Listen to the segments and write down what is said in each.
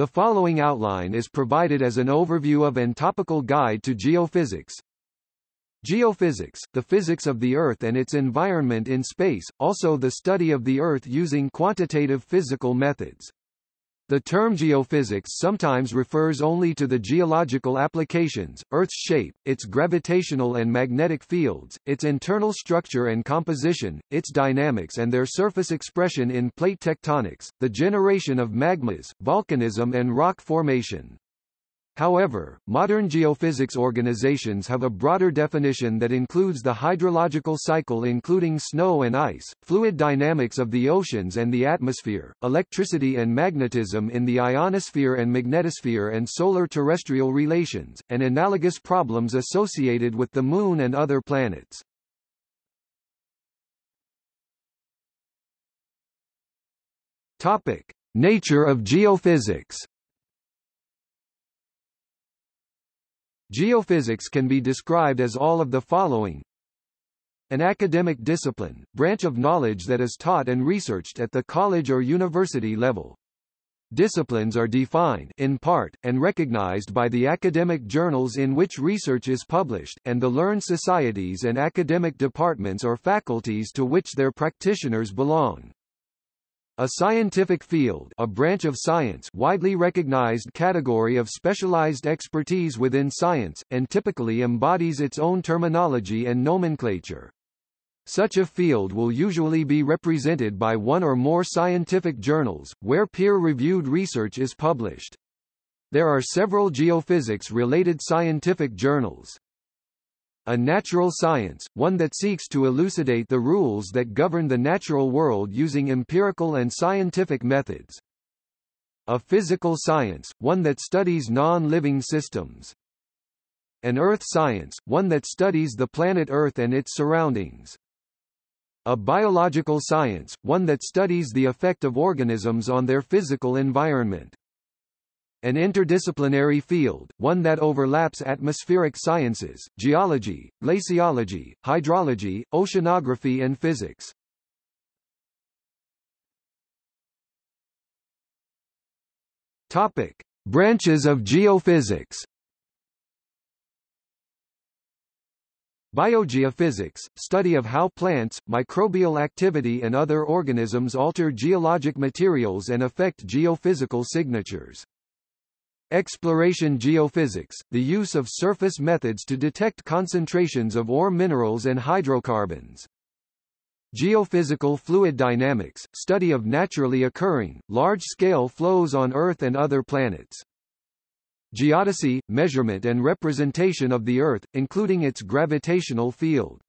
The following outline is provided as an overview of and topical guide to geophysics. Geophysics, the physics of the Earth and its environment in space, also the study of the Earth using quantitative physical methods. The term geophysics sometimes refers only to the geological applications, Earth's shape, its gravitational and magnetic fields, its internal structure and composition, its dynamics and their surface expression in plate tectonics, the generation of magmas, volcanism and rock formation. However, modern geophysics organizations have a broader definition that includes the hydrological cycle including snow and ice, fluid dynamics of the oceans and the atmosphere, electricity and magnetism in the ionosphere and magnetosphere and solar-terrestrial relations, and analogous problems associated with the Moon and other planets. Topic. Nature of geophysics Geophysics can be described as all of the following. An academic discipline, branch of knowledge that is taught and researched at the college or university level. Disciplines are defined in part, and recognized by the academic journals in which research is published, and the learned societies and academic departments or faculties to which their practitioners belong. A scientific field a branch of science widely recognized category of specialized expertise within science, and typically embodies its own terminology and nomenclature. Such a field will usually be represented by one or more scientific journals, where peer-reviewed research is published. There are several geophysics-related scientific journals a natural science, one that seeks to elucidate the rules that govern the natural world using empirical and scientific methods. A physical science, one that studies non-living systems. An earth science, one that studies the planet Earth and its surroundings. A biological science, one that studies the effect of organisms on their physical environment an interdisciplinary field, one that overlaps atmospheric sciences, geology, glaciology, hydrology, oceanography and physics. Topic: Branches of geophysics. Biogeophysics, study of how plants, microbial activity and other organisms alter geologic materials and affect geophysical signatures. Exploration geophysics, the use of surface methods to detect concentrations of ore minerals and hydrocarbons. Geophysical fluid dynamics, study of naturally occurring, large-scale flows on Earth and other planets. Geodesy, measurement and representation of the Earth, including its gravitational field.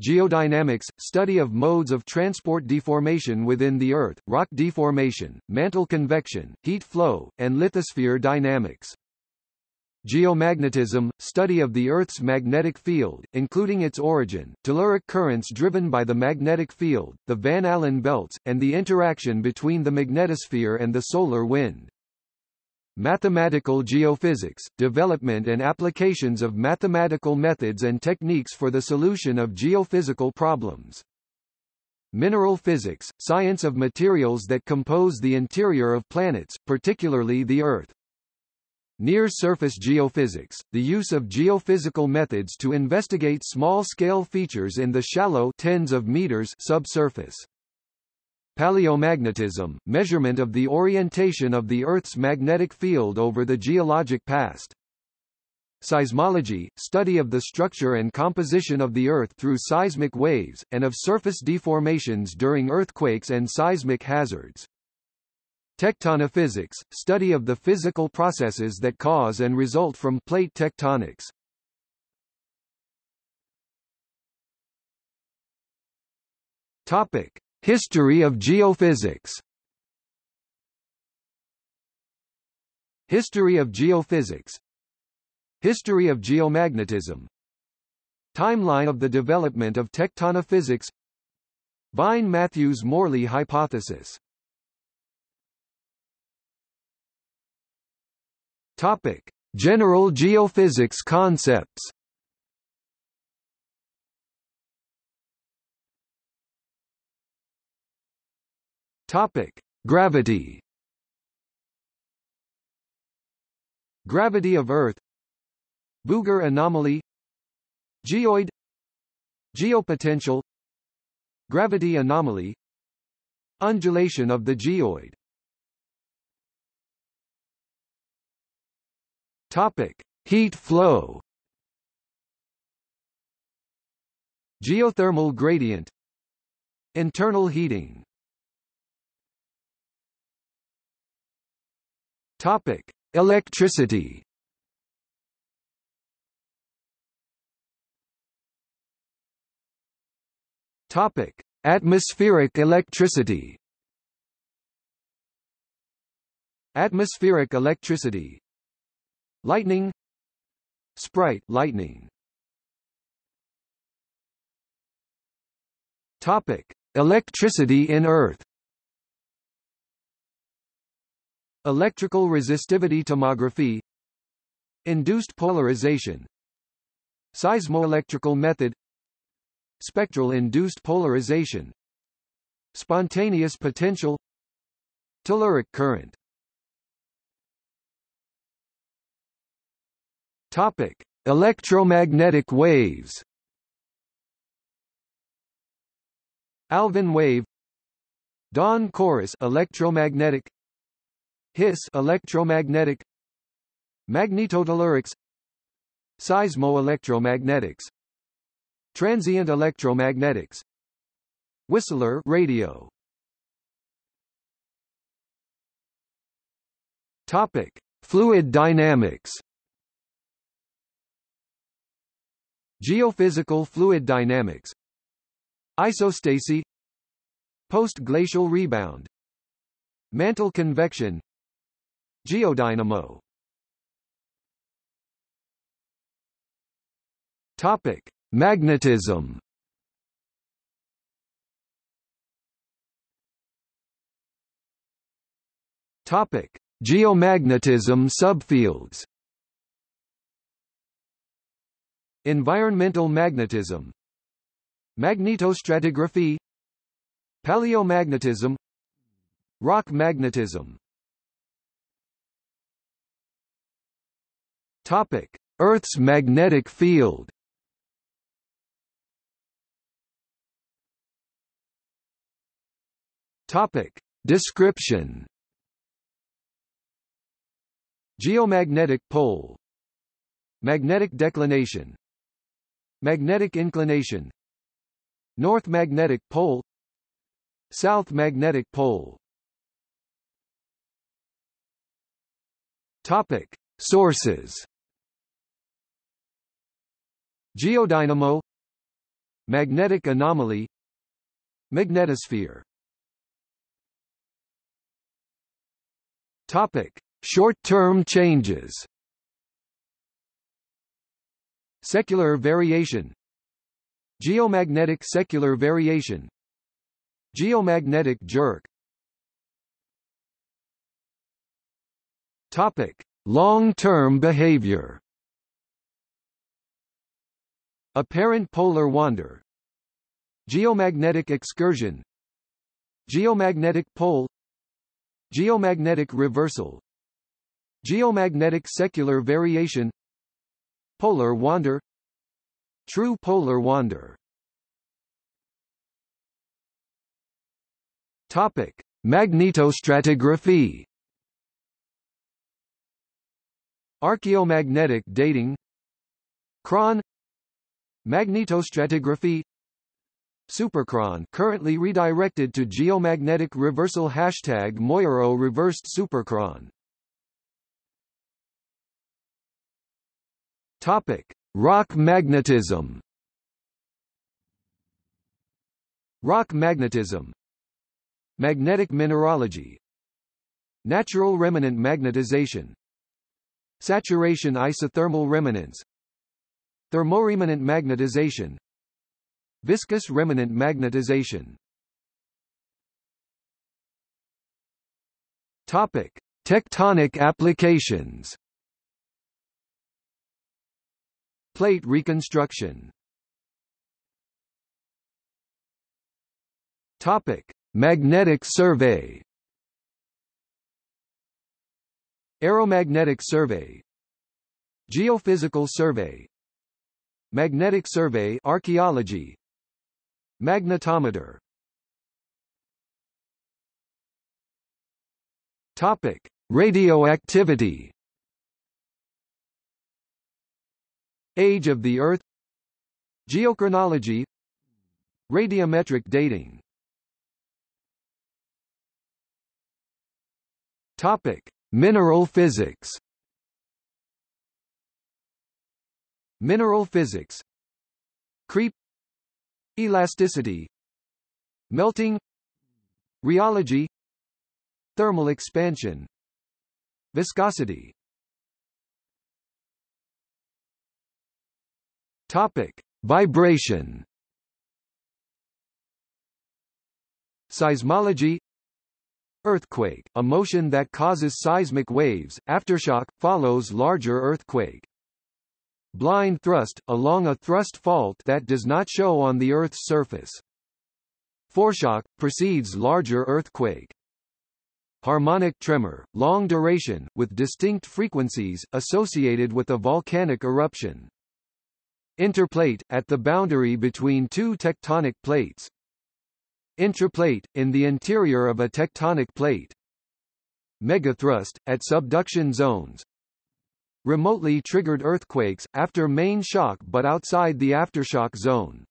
Geodynamics, study of modes of transport deformation within the Earth, rock deformation, mantle convection, heat flow, and lithosphere dynamics. Geomagnetism, study of the Earth's magnetic field, including its origin, telluric currents driven by the magnetic field, the Van Allen belts, and the interaction between the magnetosphere and the solar wind. Mathematical geophysics, development and applications of mathematical methods and techniques for the solution of geophysical problems. Mineral physics, science of materials that compose the interior of planets, particularly the Earth. Near-surface geophysics, the use of geophysical methods to investigate small-scale features in the shallow tens of meters subsurface. Paleomagnetism, measurement of the orientation of the Earth's magnetic field over the geologic past. Seismology, study of the structure and composition of the Earth through seismic waves, and of surface deformations during earthquakes and seismic hazards. Tectonophysics, study of the physical processes that cause and result from plate tectonics. Topic. History of geophysics. History of geophysics. History of geomagnetism. Timeline of the development of tectonophysics. Vine-Matthews-Morley hypothesis. Topic. General geophysics concepts Topic: Gravity. Gravity of Earth Bouguer anomaly Geoid Geopotential Gravity anomaly Undulation of the geoid Topic: Heat flow. Geothermal gradient. Internal heating. Topic: Electricity. Topic: Atmospheric electricity. Atmospheric electricity. Lightning. Sprite lightning. Topic. Electricity in Earth Electrical resistivity tomography Induced polarization Seismoelectrical method Spectral induced polarization Spontaneous potential Telluric current. Topic: Electromagnetic waves. Alfvén wave. Dawn chorus electromagnetic Hiss electromagnetic Magnetotellurics Seismoelectromagnetics Transient electromagnetics Whistler radio. Topic Fluid dynamics. Geophysical fluid dynamics. Isostasy Post-glacial rebound. Mantle convection Geodynamo. Topic: Magnetism. Topic: Geomagnetism subfields. Environmental magnetism. Magnetostratigraphy. Paleomagnetism. Rock magnetism Topic: Earth's magnetic field. Topic: Description. Geomagnetic pole. Magnetic declination. Magnetic inclination North magnetic pole South magnetic pole Topic. Sources Geodynamo Magnetic anomaly Magnetosphere Topic. Short-term changes Secular variation Geomagnetic secular variation Geomagnetic jerk Topic: Long-term behavior. Apparent polar wander. Geomagnetic excursion. Geomagnetic pole. Geomagnetic reversal. Geomagnetic secular variation. Polar wander True polar wander Topic: Magnetostratigraphy. Archaeomagnetic dating. Chron. Magnetostratigraphy. Superchron currently redirected to geomagnetic reversal hashtag Moyero reversed superchron. Topic: Rock magnetism. Rock magnetism. Magnetic mineralogy. Natural remanent magnetization. Saturation isothermal remanence. Thermoremanent magnetization. Viscous remanent magnetization. Topic: Tectonic applications. Plate reconstruction Topic: Magnetic survey. Aeromagnetic survey Geophysical survey Magnetic survey archaeology. Magnetometer. Topic. Radioactivity. Age of the Earth. Geochronology. Radiometric dating. Topic: Mineral physics. Mineral physics. Creep. Elasticity. Melting. Rheology. Thermal expansion. Viscosity. Topic: Vibration. Seismology Earthquake, a motion that causes seismic waves, aftershock, follows larger earthquake. Blind thrust, along a thrust fault that does not show on the Earth's surface. Foreshock, precedes larger earthquake. Harmonic tremor, long duration, with distinct frequencies, associated with a volcanic eruption. Interplate, at the boundary between two tectonic plates. Intraplate, in the interior of a tectonic plate. Megathrust, at subduction zones. Remotely triggered earthquakes, after main shock but outside the aftershock zone.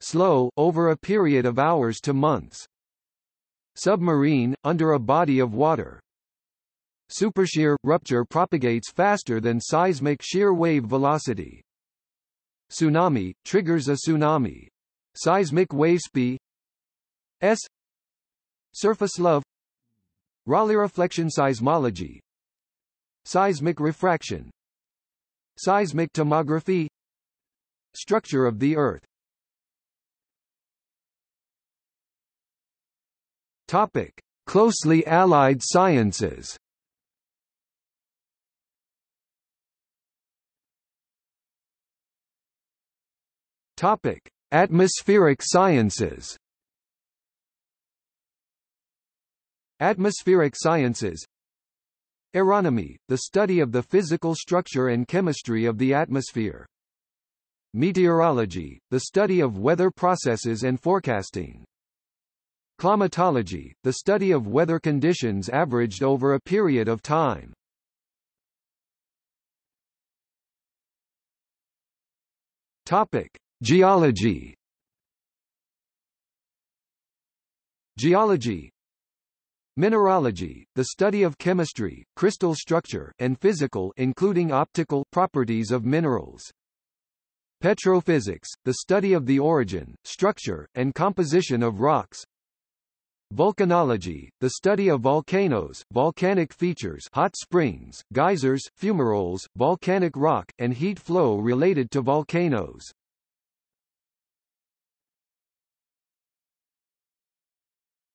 Slow, over a period of hours to months. Submarine, under a body of water. Supershear, rupture propagates faster than seismic shear wave velocity. Tsunami, triggers a tsunami. Seismic wave speed S Surface love Rayleigh reflection seismology Seismic refraction Seismic tomography Structure of the Earth Topic. Closely allied sciences Topic. Atmospheric sciences Atmospheric sciences Aeronomy, the study of the physical structure and chemistry of the atmosphere. Meteorology, the study of weather processes and forecasting. Climatology, the study of weather conditions averaged over a period of time. Topic: Geology. Geology, Mineralogy, the study of chemistry, crystal structure, and physical including optical properties of minerals. Petrophysics, the study of the origin, structure, and composition of rocks. Volcanology, the study of volcanoes, volcanic features hot springs, geysers, fumaroles, volcanic rock, and heat flow related to volcanoes.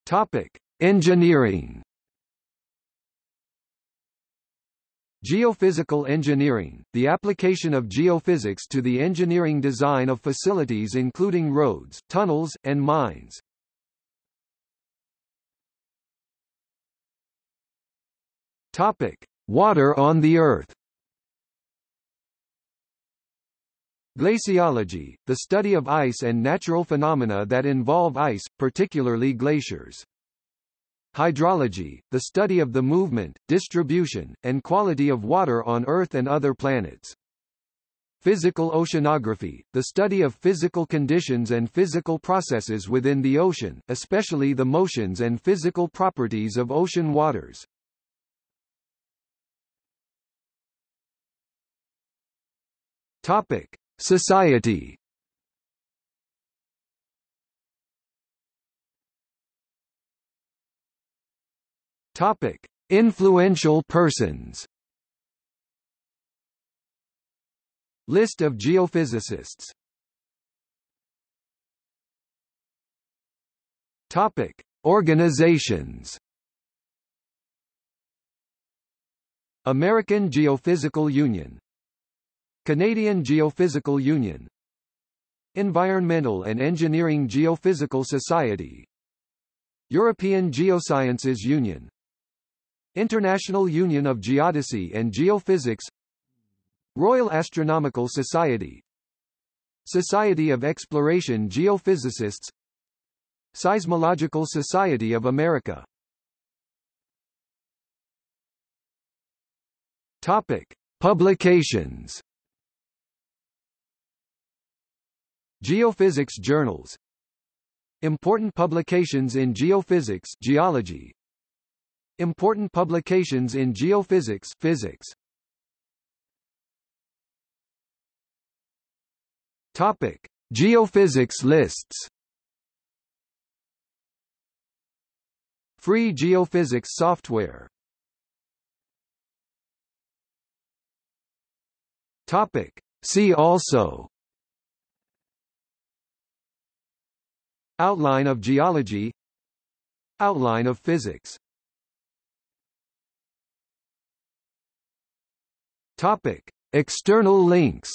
Topic. Engineering Geophysical engineering, the application of geophysics to the engineering design of facilities including roads, tunnels, and mines. Topic: Water on the Earth. Glaciology, the study of ice and natural phenomena that involve ice, particularly glaciers. Hydrology, the study of the movement, distribution, and quality of water on Earth and other planets. Physical oceanography, the study of physical conditions and physical processes within the ocean, especially the motions and physical properties of ocean waters. Topic: Society Topic: Influential persons. List of geophysicists. Topic: Organizations. American Geophysical Union Canadian Geophysical Union Environmental and Engineering Geophysical Society European Geosciences Union International Union of Geodesy and Geophysics Royal Astronomical Society Society of Exploration Geophysicists Seismological Society of America Topic. Publications Geophysics journals Important publications in geophysics geology Important publications in geophysics physics. Topic. Geophysics lists. Free geophysics software. Topic. See also. Outline of geology. Outline of physics Topic. External links